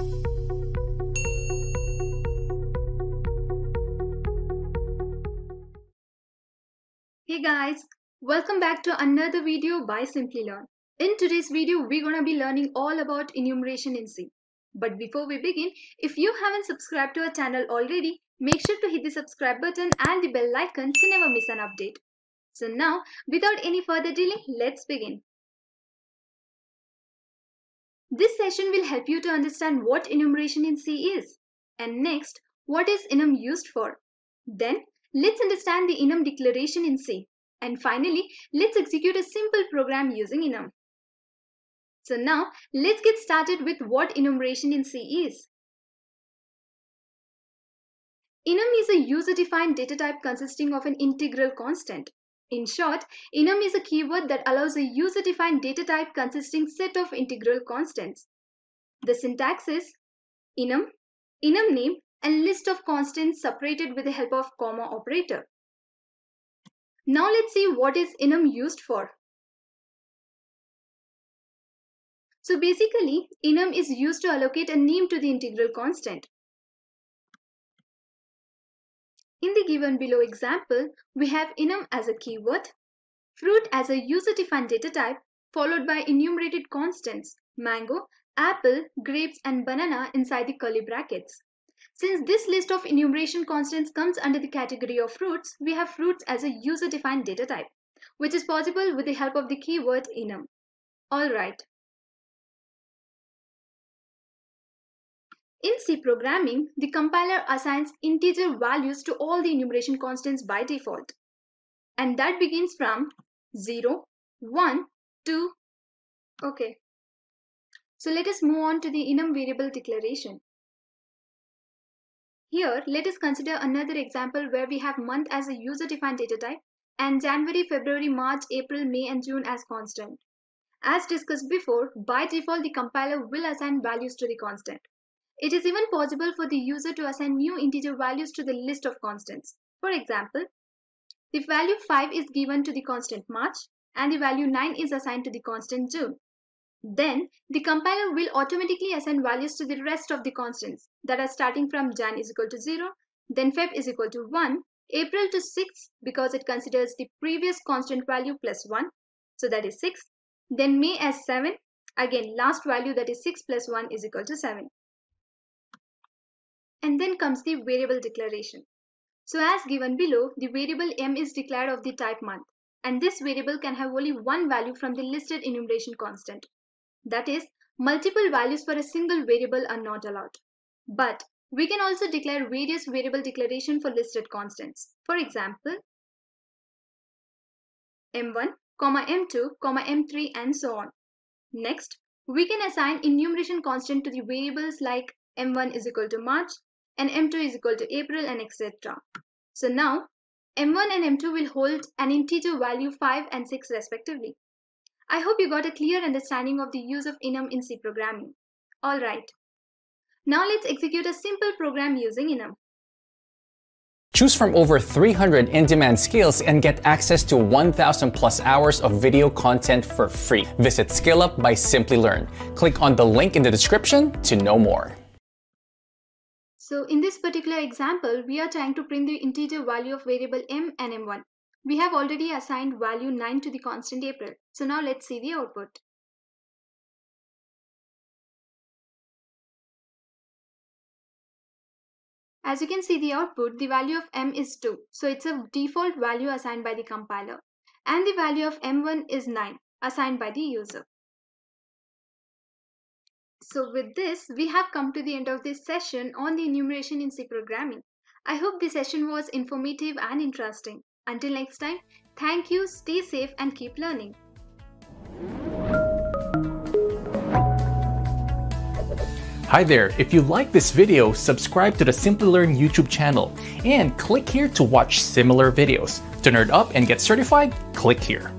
Hey guys, welcome back to another video by Simplilearn. In today's video, we're gonna be learning all about enumeration in C. But before we begin, if you haven't subscribed to our channel already, make sure to hit the subscribe button and the bell icon to never miss an update. So now, without any further delay, let's begin. This session will help you to understand what enumeration in C is. And next, what is enum used for? Then, let's understand the enum declaration in C. And finally, let's execute a simple program using enum. So now, let's get started with what enumeration in C is. Enum is a user-defined data type consisting of an integral constant. In short, enum is a keyword that allows a user-defined data type consisting set of integral constants. The syntax is enum, enum name, and list of constants separated with the help of comma operator. Now let's see what is enum used for. So basically, enum is used to allocate a name to the integral constant. In the given below example, we have enum as a keyword, fruit as a user-defined data type, followed by enumerated constants, mango, apple, grapes, and banana inside the curly brackets. Since this list of enumeration constants comes under the category of fruits, we have fruits as a user-defined data type, which is possible with the help of the keyword enum. Alright, In C programming, the compiler assigns integer values to all the enumeration constants by default. And that begins from 0, 1, 2. Okay. So let us move on to the enum variable declaration. Here, let us consider another example where we have month as a user-defined data type and January, February, March, April, May and June as constant. As discussed before, by default the compiler will assign values to the constant. It is even possible for the user to assign new integer values to the list of constants. For example, the value 5 is given to the constant March and the value 9 is assigned to the constant June. Then, the compiler will automatically assign values to the rest of the constants that are starting from Jan is equal to 0, then Feb is equal to 1, April to 6 because it considers the previous constant value plus 1, so that is 6, then May as 7, again last value that is 6 plus 1 is equal to 7. And then comes the variable declaration. So as given below, the variable m is declared of the type month. And this variable can have only one value from the listed enumeration constant. That is, multiple values for a single variable are not allowed. But we can also declare various variable declaration for listed constants. For example, m1, m2, m3 and so on. Next, we can assign enumeration constant to the variables like m1 is equal to March, and M2 is equal to April and etc. So now M1 and M2 will hold an integer value 5 and 6 respectively. I hope you got a clear understanding of the use of enum in C programming. Alright. Now let's execute a simple program using enum. Choose from over 300 in-demand skills and get access to 1,000 plus hours of video content for free. Visit SkillUp by Simplilearn. Click on the link in the description to know more. So in this particular example, we are trying to print the integer value of variable m and m1. We have already assigned value 9 to the constant April. So now let's see the output. As you can see the output, the value of m is 2. So it's a default value assigned by the compiler. And the value of m1 is 9, assigned by the user. So with this, we have come to the end of this session on the enumeration in C programming. I hope this session was informative and interesting. Until next time, thank you, stay safe and keep learning. Hi there, if you like this video, subscribe to the Simplilearn YouTube channel and click here to watch similar videos. To nerd up and get certified, click here.